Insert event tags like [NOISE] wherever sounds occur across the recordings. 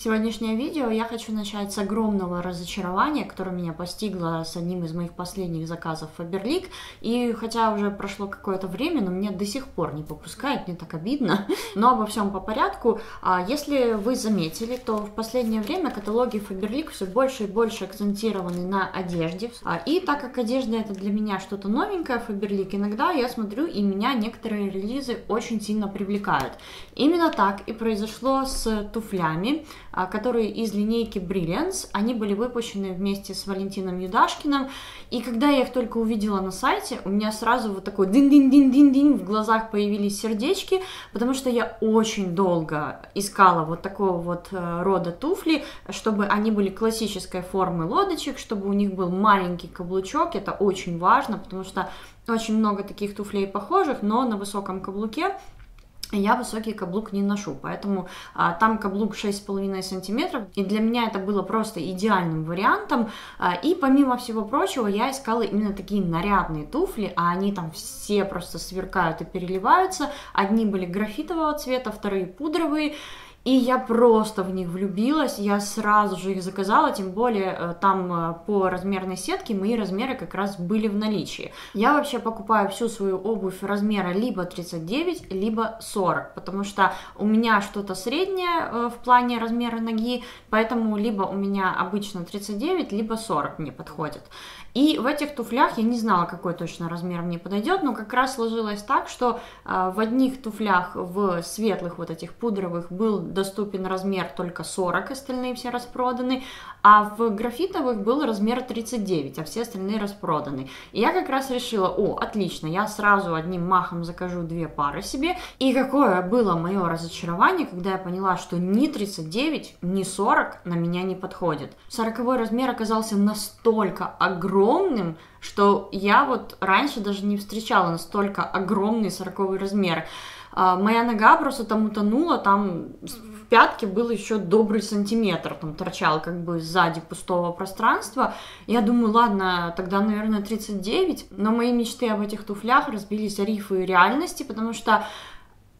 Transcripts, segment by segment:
Сегодняшнее видео я хочу начать с огромного разочарования, которое меня постигло с одним из моих последних заказов Faberlic. И хотя уже прошло какое-то время, но меня до сих пор не попускает, мне так обидно. [LAUGHS] Но обо всем по порядку. А если вы заметили, то в последнее время каталоги Faberlic все больше и больше акцентированы на одежде. А, и так как одежда это для меня что-то новенькое Faberlic, иногда я смотрю и меня некоторые релизы очень сильно привлекают. Именно так и произошло с туфлями. А, которые из линейки Brilliance. Они были выпущены вместе с Валентином Юдашкиным. И когда я их только увидела на сайте, у меня сразу вот такой дин-дин-дин-дин-дин в глазах появились сердечки, потому что я очень долго искала вот такого вот э, рода туфли, чтобы они были классической формы лодочек, чтобы у них был маленький каблучок. Это очень важно, потому что очень много таких туфлей похожих, но на высоком каблуке я высокий каблук не ношу, поэтому а, там каблук 6,5 сантиметров, и для меня это было просто идеальным вариантом, а, и помимо всего прочего я искала именно такие нарядные туфли, а они там все просто сверкают и переливаются, одни были графитового цвета, вторые пудровые, и я просто в них влюбилась, я сразу же их заказала, тем более э, там э, по размерной сетке мои размеры как раз были в наличии. Я вообще покупаю всю свою обувь размера либо 39, либо 40, потому что у меня что-то среднее э, в плане размера ноги, поэтому либо у меня обычно 39, либо 40 мне подходит. И в этих туфлях я не знала, какой точно размер мне подойдет, но как раз сложилось так, что в одних туфлях в светлых вот этих пудровых был доступен размер только 40, остальные все распроданы, а в графитовых был размер 39, а все остальные распроданы. И я как раз решила, о, отлично, я сразу одним махом закажу две пары себе. И какое было мое разочарование, когда я поняла, что ни 39, ни 40 на меня не подходит. 40 размер оказался настолько огромным, что я вот раньше даже не встречала настолько огромный 40 размер. А, моя нога просто там утонула, там в пятке был еще добрый сантиметр, там торчал как бы сзади пустого пространства. Я думаю, ладно, тогда, наверное, 39, но мои мечты об этих туфлях разбились о рифы реальности, потому что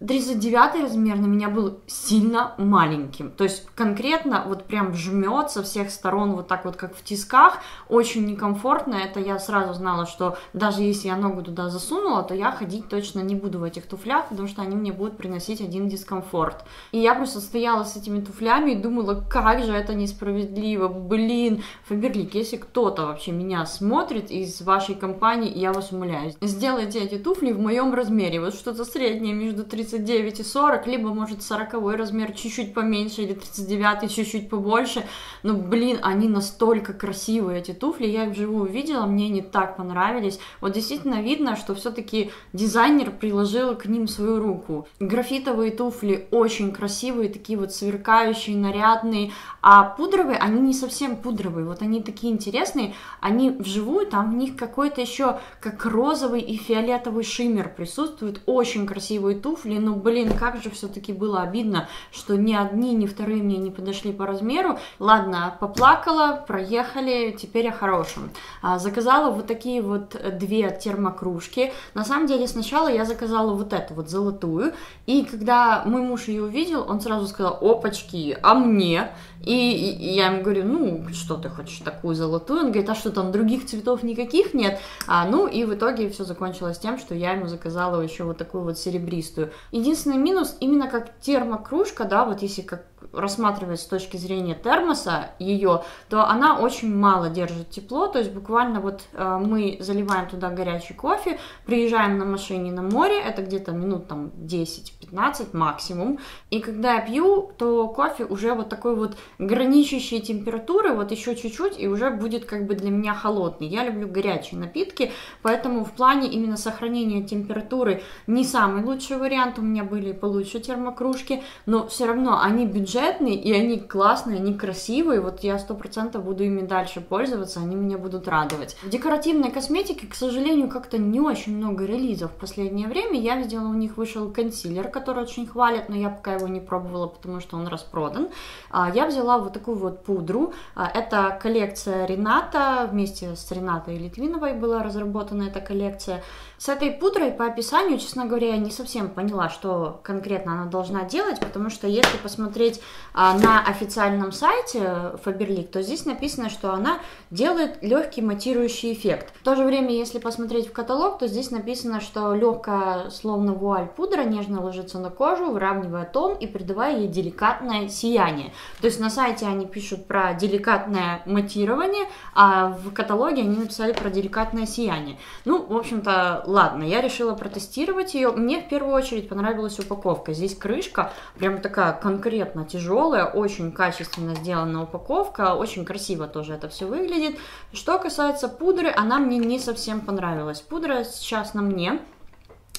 39 размер на меня был сильно маленьким. То есть конкретно вот прям жмет со всех сторон вот так вот как в тисках. Очень некомфортно. Это я сразу знала, что даже если я ногу туда засунула, то я ходить точно не буду в этих туфлях, потому что они мне будут приносить один дискомфорт. И я просто стояла с этими туфлями и думала, как же это несправедливо. Блин, Фаберлик, если кто-то вообще меня смотрит из вашей компании, я вас умоляю, сделайте эти туфли в моем размере. Вот что-то среднее между 30 39 и 40, либо, может, 40 размер чуть-чуть поменьше, или 39 чуть-чуть побольше. Но, блин, они настолько красивые, эти туфли. Я их вживую видела, мне они так понравились. Вот действительно видно, что все-таки дизайнер приложил к ним свою руку. Графитовые туфли очень красивые, такие вот сверкающие, нарядные. А пудровые, они не совсем пудровые. Вот они такие интересные. Они вживую, там в них какой-то еще как розовый и фиолетовый шиммер присутствует. Очень красивые туфли ну, блин, как же все-таки было обидно, что ни одни, ни вторые мне не подошли по размеру. Ладно, поплакала, проехали, теперь о хорошем. А, заказала вот такие вот две термокружки. На самом деле сначала я заказала вот эту вот золотую, и когда мой муж ее увидел, он сразу сказал, опачки, а мне? И, и я ему говорю, ну, что ты хочешь такую золотую? Он говорит, а что там других цветов никаких нет? А, ну, и в итоге все закончилось тем, что я ему заказала еще вот такую вот серебристую. Единственный минус, именно как термокружка, да, вот если как рассматривать с точки зрения термоса ее, то она очень мало держит тепло, то есть буквально вот э, мы заливаем туда горячий кофе, приезжаем на машине на море, это где-то минут там 10-15 максимум, и когда я пью, то кофе уже вот такой вот граничащей температуры, вот еще чуть-чуть, и уже будет как бы для меня холодный. Я люблю горячие напитки, поэтому в плане именно сохранения температуры не самый лучший вариант, у меня были получше термокружки, но все равно они бюджетные бюджетные, и они классные, они красивые, вот я сто процентов буду ими дальше пользоваться, они меня будут радовать. В декоративной косметике, к сожалению, как-то не очень много релизов в последнее время, я видела, у них вышел консилер, который очень хвалят, но я пока его не пробовала, потому что он распродан. А, я взяла вот такую вот пудру, а, это коллекция Рената, вместе с Ренатой Литвиновой была разработана эта коллекция. С этой пудрой по описанию, честно говоря, я не совсем поняла, что конкретно она должна делать, потому что если посмотреть на официальном сайте Faberlic, то здесь написано, что она делает легкий матирующий эффект. В то же время, если посмотреть в каталог, то здесь написано, что легкая, словно вуаль пудра, нежно ложится на кожу, выравнивая тон и придавая ей деликатное сияние. То есть на сайте они пишут про деликатное матирование, а в каталоге они написали про деликатное сияние. Ну, в общем-то, ладно, я решила протестировать ее. Мне в первую очередь понравилась упаковка. Здесь крышка прям такая конкретно тяжелая, очень качественно сделана упаковка, очень красиво тоже это все выглядит. Что касается пудры, она мне не совсем понравилась. Пудра сейчас на мне,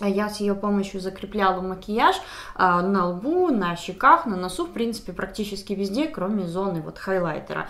я с ее помощью закрепляла макияж а, на лбу, на щеках, на носу, в принципе, практически везде, кроме зоны вот хайлайтера.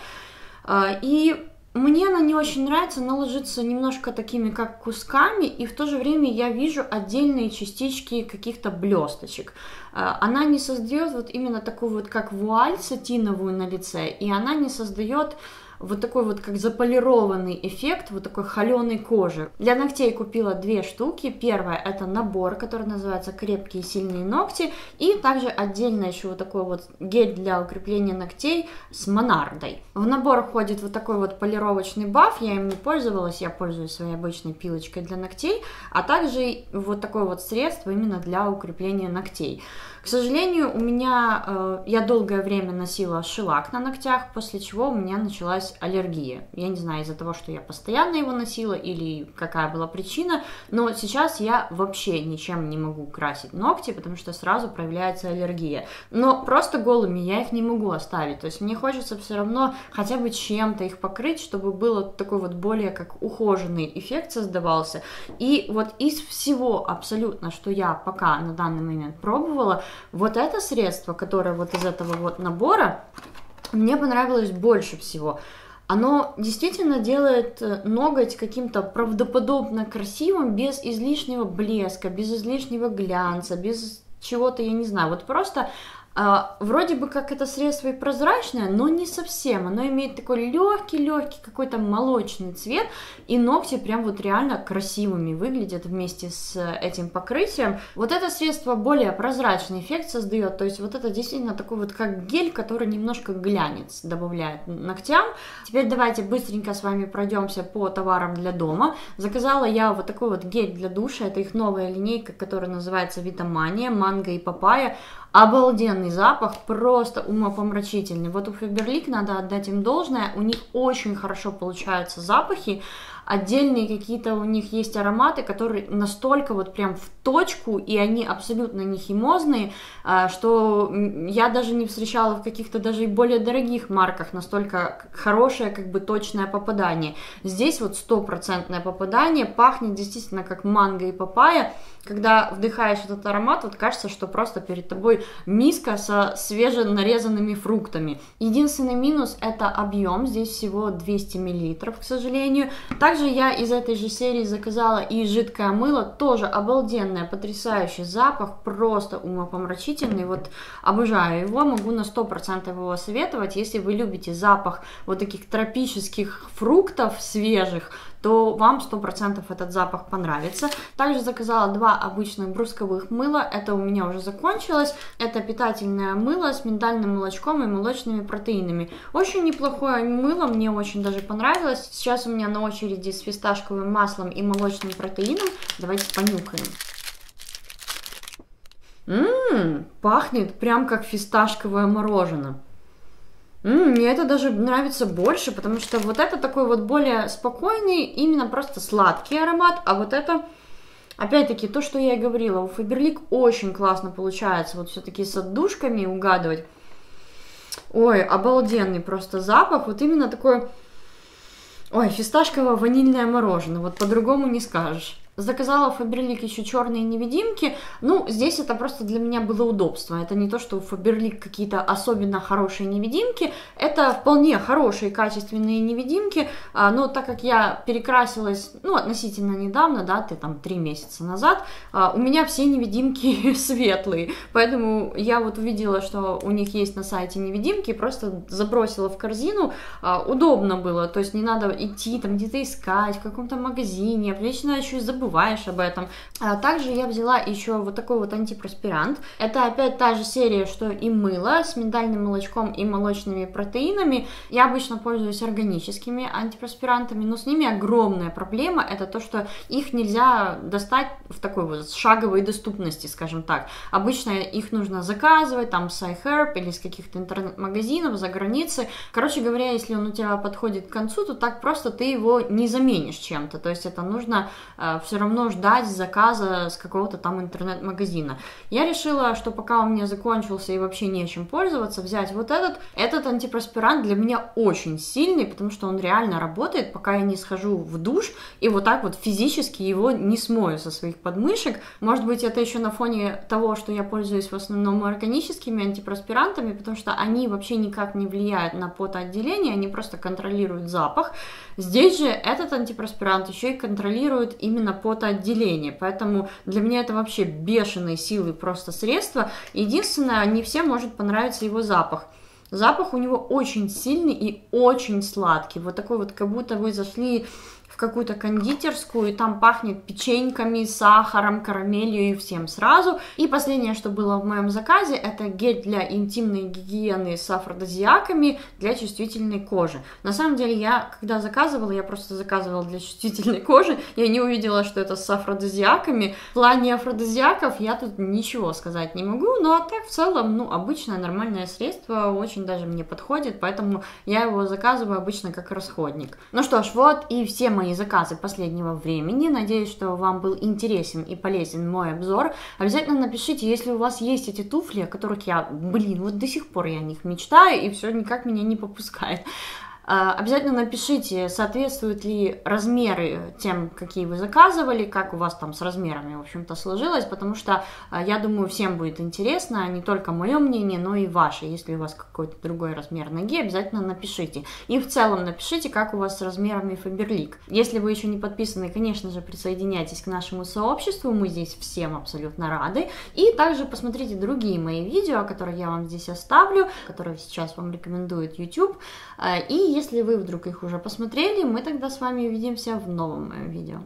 А, и мне она не очень нравится, она ложится немножко такими как кусками, и в то же время я вижу отдельные частички каких-то блесточек. А, она не создает вот именно такую вот как вуаль сатиновую на лице, и она не создает вот такой вот как заполированный эффект вот такой холеной кожи. Для ногтей купила две штуки. Первая это набор, который называется крепкие сильные ногти. И также отдельно еще вот такой вот гель для укрепления ногтей с монардой. В набор входит вот такой вот полировочный баф. Я им не пользовалась, я пользуюсь своей обычной пилочкой для ногтей. А также вот такое вот средство именно для укрепления ногтей. К сожалению, у меня, э, я долгое время носила шелак на ногтях, после чего у меня началась аллергия. Я не знаю, из-за того, что я постоянно его носила или какая была причина, но сейчас я вообще ничем не могу красить ногти, потому что сразу проявляется аллергия. Но просто голыми я их не могу оставить, то есть мне хочется все равно хотя бы чем-то их покрыть, чтобы было такой вот более как ухоженный эффект создавался. И вот из всего абсолютно, что я пока на данный момент пробовала, вот это средство, которое вот из этого вот набора, мне понравилось больше всего. Оно действительно делает э, ноготь каким-то правдоподобно красивым, без излишнего блеска, без излишнего глянца, без чего-то, я не знаю, вот просто а, вроде бы как это средство и прозрачное, но не совсем. Оно имеет такой легкий-легкий какой-то молочный цвет, и ногти прям вот реально красивыми выглядят вместе с этим покрытием. Вот это средство более прозрачный эффект создает, то есть вот это действительно такой вот как гель, который немножко глянец добавляет ногтям. Теперь давайте быстренько с вами пройдемся по товарам для дома. Заказала я вот такой вот гель для душа, это их новая линейка, которая называется Витамания, манго и папайя. Обалденный запах, просто умопомрачительный. Вот у Фаберлик надо отдать им должное, у них очень хорошо получаются запахи, отдельные какие-то у них есть ароматы, которые настолько вот прям в точку, и они абсолютно не химозные, а, что я даже не встречала в каких-то даже и более дорогих марках настолько хорошее, как бы точное попадание. Здесь вот стопроцентное попадание, пахнет действительно как манго и папайя, когда вдыхаешь этот аромат, вот кажется, что просто перед тобой миска со свеженарезанными фруктами. Единственный минус это объем, здесь всего 200 мл, к сожалению. Также я из этой же серии заказала и жидкое мыло, тоже обалденное, потрясающий запах, просто умопомрачительный, вот обожаю его, могу на 100% его советовать, если вы любите запах вот таких тропических фруктов свежих, то вам 100% этот запах понравится. Также заказала два обычных брусковых мыла, это у меня уже закончилось. Это питательное мыло с миндальным молочком и молочными протеинами. Очень неплохое мыло, мне очень даже понравилось. Сейчас у меня на очереди с фисташковым маслом и молочным протеином. Давайте понюхаем. Ммм, пахнет прям как фисташковое мороженое. Мне это даже нравится больше, потому что вот это такой вот более спокойный, именно просто сладкий аромат, а вот это, опять-таки, то, что я и говорила, у Фаберлик очень классно получается вот все-таки с отдушками угадывать. Ой, обалденный просто запах, вот именно такой, ой, фисташково-ванильное мороженое, вот по-другому не скажешь. Заказала в Фаберлик еще черные невидимки. Ну, здесь это просто для меня было удобство. Это не то, что у Фаберлик какие-то особенно хорошие невидимки. Это вполне хорошие, качественные невидимки. А, но так как я перекрасилась, ну, относительно недавно, да, ты там три месяца назад, а, у меня все невидимки [LAUGHS] светлые. Поэтому я вот увидела, что у них есть на сайте невидимки, просто забросила в корзину. А, удобно было, то есть не надо идти там где-то искать в каком-то магазине. Вечно еще и забывать забываешь об этом. А также я взяла еще вот такой вот антипроспирант. Это опять та же серия, что и мыло с миндальным молочком и молочными протеинами. Я обычно пользуюсь органическими антипроспирантами, но с ними огромная проблема. Это то, что их нельзя достать в такой вот шаговой доступности, скажем так. Обычно их нужно заказывать там с iHerb или с каких-то интернет-магазинов за границей. Короче говоря, если он у тебя подходит к концу, то так просто ты его не заменишь чем-то. То есть это нужно э, все равно ждать заказа с какого-то там интернет-магазина. Я решила, что пока у меня закончился и вообще нечем пользоваться, взять вот этот. Этот антипроспирант для меня очень сильный, потому что он реально работает, пока я не схожу в душ и вот так вот физически его не смою со своих подмышек. Может быть, это еще на фоне того, что я пользуюсь в основном органическими антипроспирантами, потому что они вообще никак не влияют на потоотделение, они просто контролируют запах. Здесь же этот антипроспирант еще и контролирует именно потоотделение, поэтому для меня это вообще бешеные силы просто средства. Единственное, не всем может понравиться его запах. Запах у него очень сильный и очень сладкий. Вот такой вот, как будто вы зашли какую-то кондитерскую, и там пахнет печеньками, сахаром, карамелью и всем сразу. И последнее, что было в моем заказе, это гель для интимной гигиены с афродизиаками для чувствительной кожи. На самом деле, я, когда заказывала, я просто заказывала для чувствительной кожи, я не увидела, что это с афродизиаками. В плане афродизиаков я тут ничего сказать не могу, но так в целом, ну, обычное нормальное средство, очень даже мне подходит, поэтому я его заказываю обычно как расходник. Ну что ж, вот и все мои мои заказы последнего времени. Надеюсь, что вам был интересен и полезен мой обзор. Обязательно напишите, если у вас есть эти туфли, о которых я, блин, вот до сих пор я о них мечтаю, и все никак меня не попускает. А, обязательно напишите, соответствуют ли размеры тем, какие вы заказывали, как у вас там с размерами, в общем-то, сложилось, потому что а, я думаю, всем будет интересно не только мое мнение, но и ваше. Если у вас какой-то другой размер ноги, обязательно напишите. И в целом напишите, как у вас с размерами Фаберлик. Если вы еще не подписаны, конечно же, присоединяйтесь к нашему сообществу, мы здесь всем абсолютно рады. И также посмотрите другие мои видео, которые я вам здесь оставлю, которые сейчас вам рекомендует YouTube. А, и если вы вдруг их уже посмотрели, мы тогда с вами увидимся в новом моем видео.